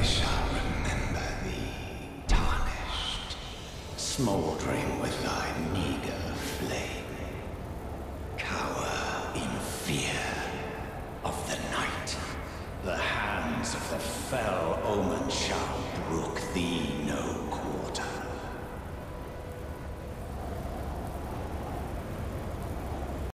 I shall remember thee, tarnished, smouldering with thy meager flame. Cower in fear of the night. The hands of the fell omen shall brook thee no